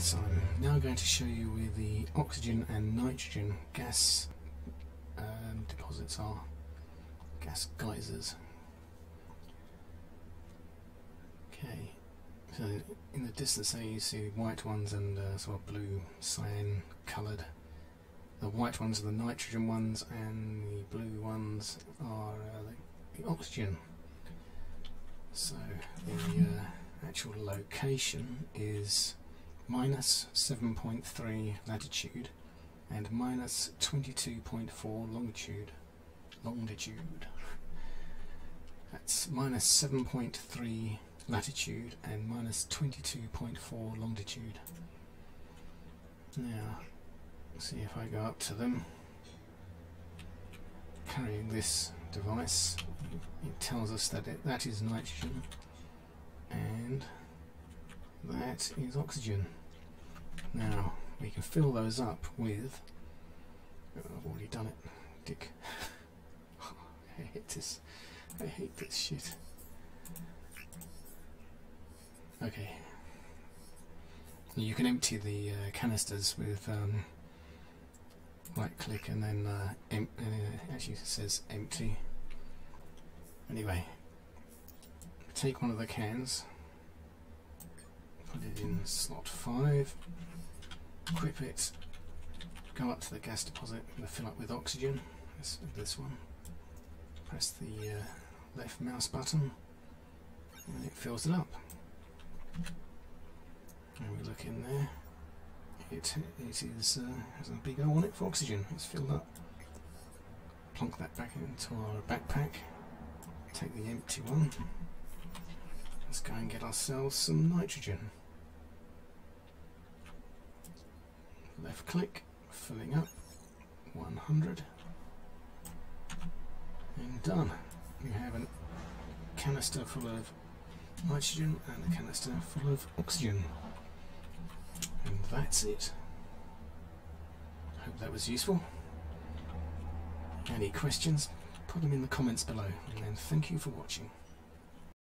Right, I'm now going to show you where the oxygen and nitrogen gas um, deposits are, gas geysers. Okay, so in the distance there you see white ones and uh, sort of blue cyan coloured. The white ones are the nitrogen ones and the blue ones are uh, the, the oxygen. So the uh, actual location is minus 7.3 latitude and minus 22.4 longitude. Longitude. That's minus 7.3 latitude and minus 22.4 longitude. Now, see if I go up to them. Carrying this device, it tells us that it, that is nitrogen and that is oxygen. Now we can fill those up with. Oh, I've already done it, Dick. I hate this. I hate this shit. Okay. You can empty the uh, canisters with um, right click and then uh, em uh, actually says empty. Anyway, take one of the cans, put it in slot 5, equip it, go up to the gas deposit, to fill up with oxygen, this, this one, press the uh, left mouse button and it fills it up. And we look in there, it, it is, uh, has a big O on it for oxygen, it's filled up. Plonk that back into our backpack, take the empty one, let's go and get ourselves some nitrogen. Left click, filling up, 100, and done. We have a canister full of nitrogen and a canister full of oxygen. And that's it. Hope that was useful. Any questions? Put them in the comments below, and thank you for watching.